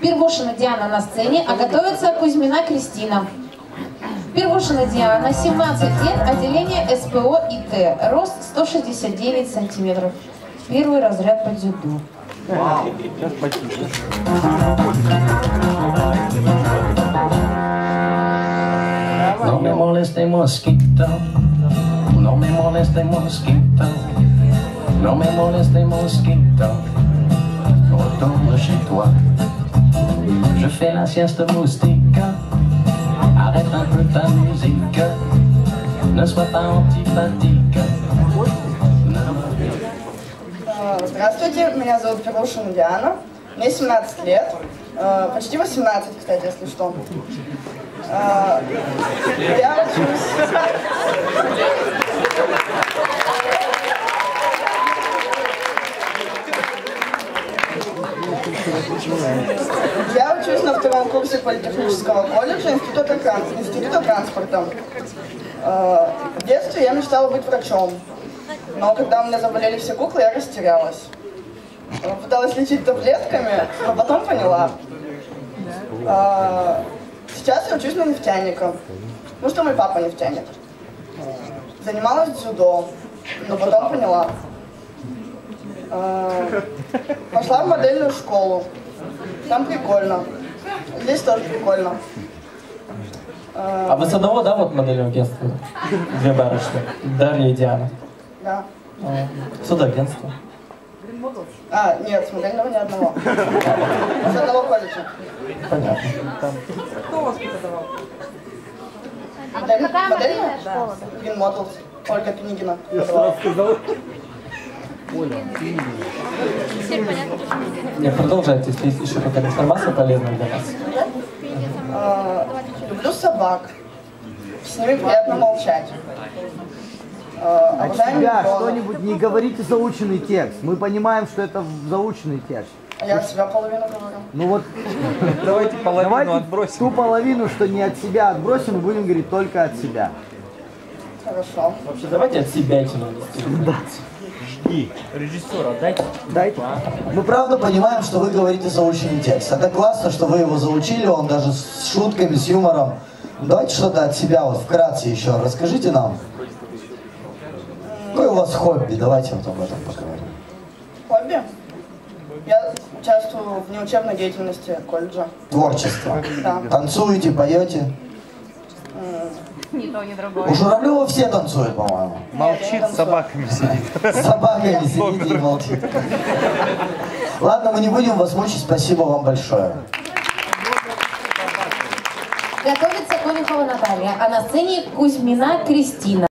Первушина Диана на сцене, а готовится Кузьмина Кристина. Первушина Диана, 17 лет, отделение СПО ИТ, рост 169 сантиметров. Первый разряд по. Сейчас потише. No me moleste mosquito, no me moleste mosquito, no me moleste mosquito, retourne chez toi. Je fais la sieste moustique, arrête un peu ta musique, ne sois pas antipathique. Э, Здравствуйте, меня зовут Первушина Диана, мне 17 лет, э, почти 18, кстати, если что. Э, Я учусь... Я учусь на втором курсе политехнического колледжа Института, Института транспорта. Э, В детстве я мечтала быть врачом, но когда у меня заболели все куклы, я растерялась. Э, Пыталась лечить таблетками, но потом поняла. Э, Сейчас я учусь на нефтяника, ну что мой папа нефтяник. Занималась дзюдо, но потом поняла. Пошла в модельную школу. Там прикольно. Здесь тоже прикольно. А вы с одного, да, вот модельного агентства? Две барышни. Дарья и Диана. Да. А, Судагентство. А, нет, с модельного ни одного. С одного колледжа. Понятно. Модель, модельная? школа? Green Models. Ольга Книгина. Не, продолжайте, если есть еще какая-то информация полезная для нас. Э, Люблю собак. С ними приятно молчать. Э, Обожаю себя микронов. что-нибудь не говорите заученный текст. Мы понимаем, что это заученный текст. А Я себя половину говорю. Ну вот Давайте половину давайте отбросим. ту половину, что не от себя отбросим, и будем говорить только от себя. Хорошо. Вообще, давайте от себя этим Дайте. Мы правда понимаем, что вы говорите заученный текст. Это классно, что вы его заучили, он даже с шутками, с юмором. Давайте что-то от себя вот вкратце еще расскажите нам. Какое у вас хобби? Давайте вот об этом поговорим. Хобби? Я участвую в неучебной деятельности колледжа. Творчество. Да. Танцуете, поете? У Журавлева все танцуют, по-моему. Молчит, с собаками сидит. С собаками сидите и молчит. Ладно, мы не будем вас мучить. Спасибо вам большое. Готовится Конюхова Наталья, а на сцене Кузьмина Кристина.